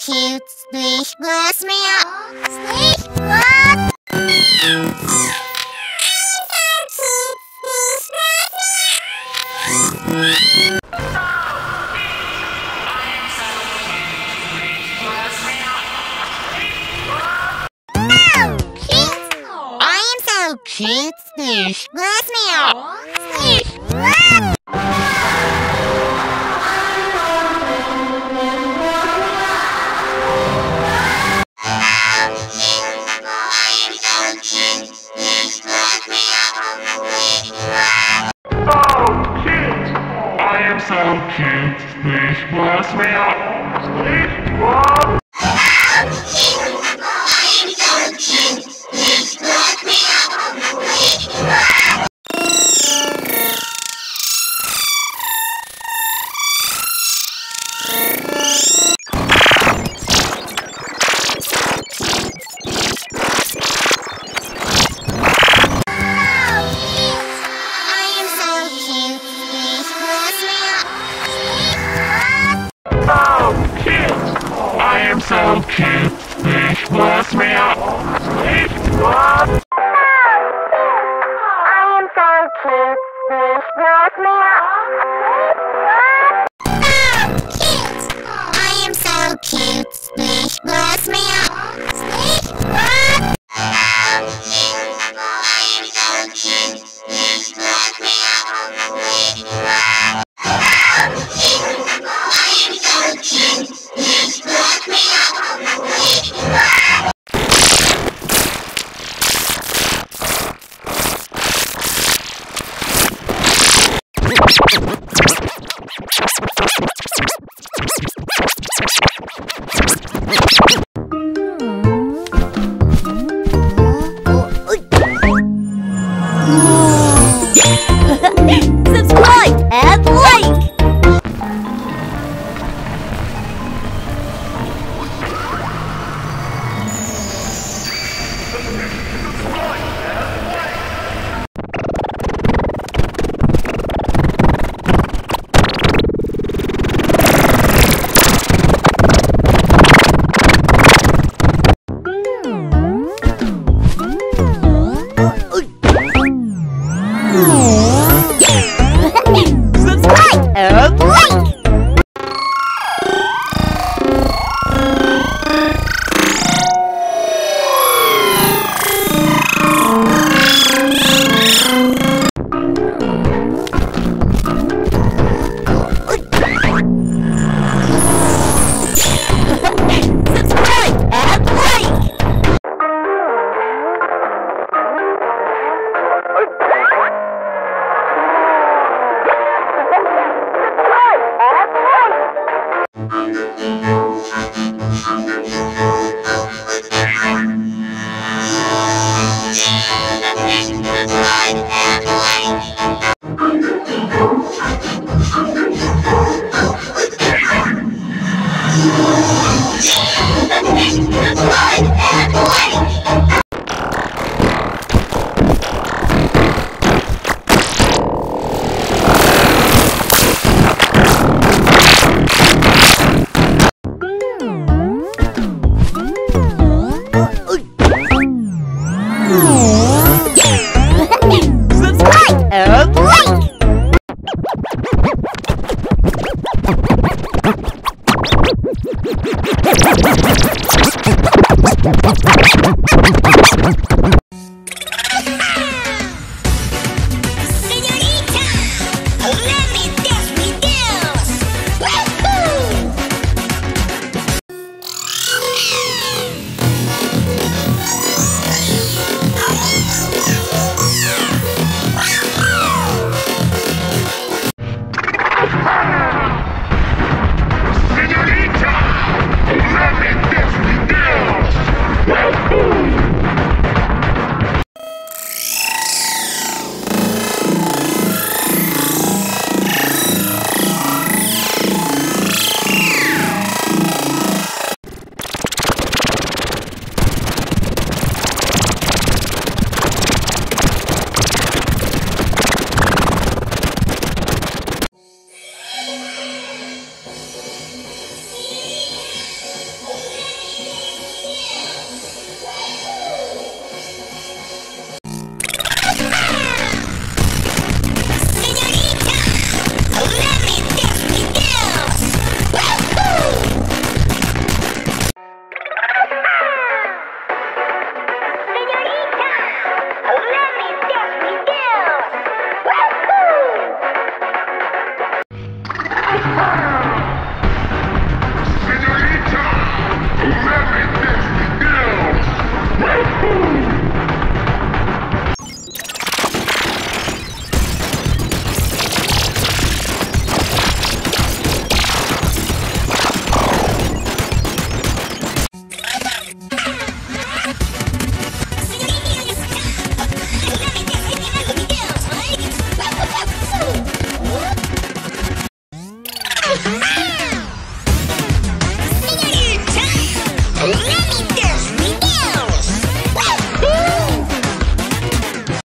cute. Please bless me up. Please bless Cute, please bless me up. Please Teach me what